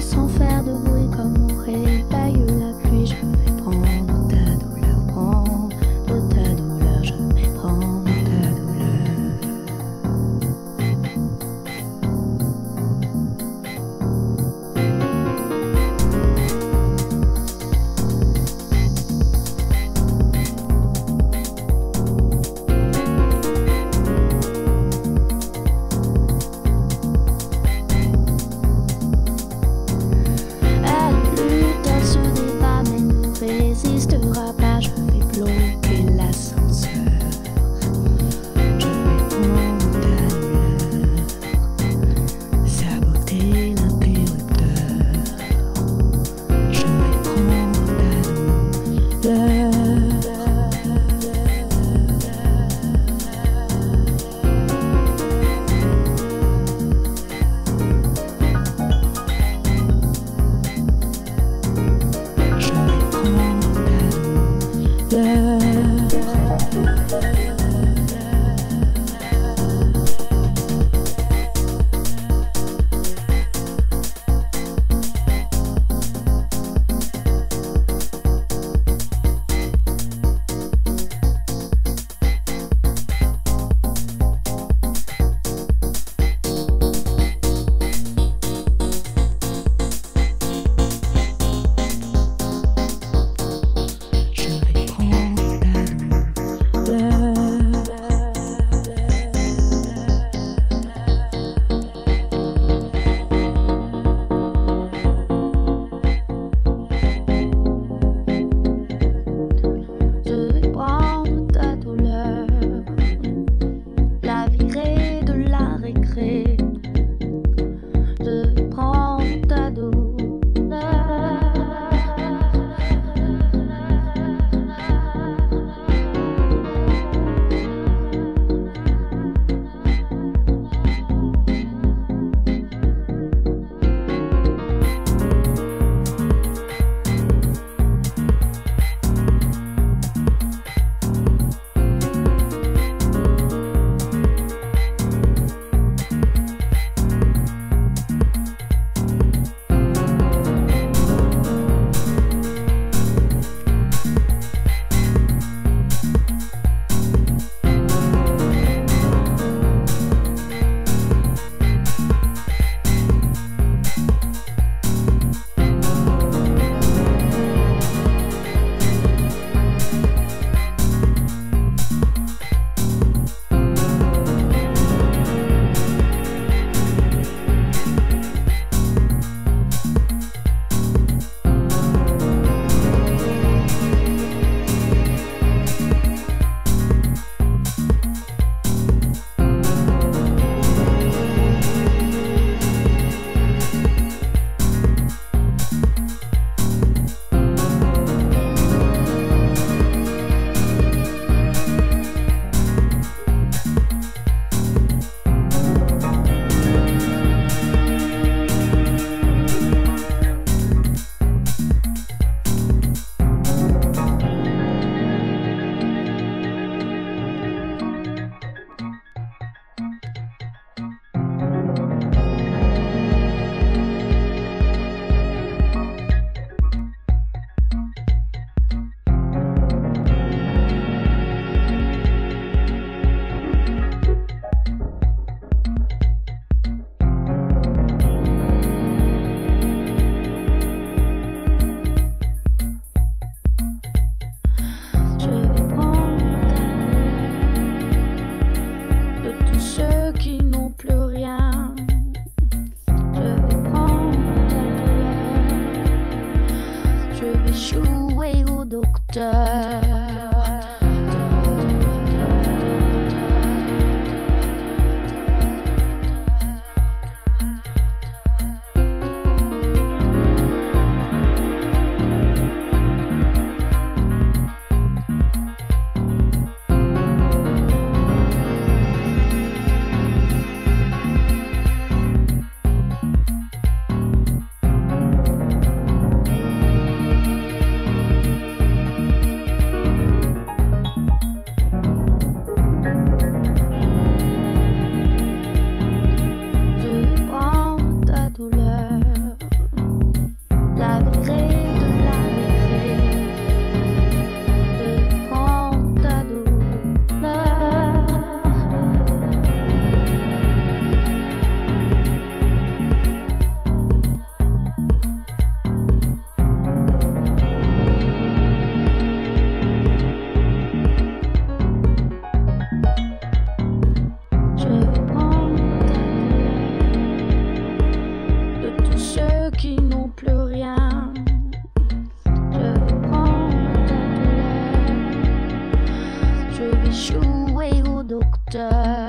sans faire de bruit comme on rêve. rentrée. Jouer au docteur.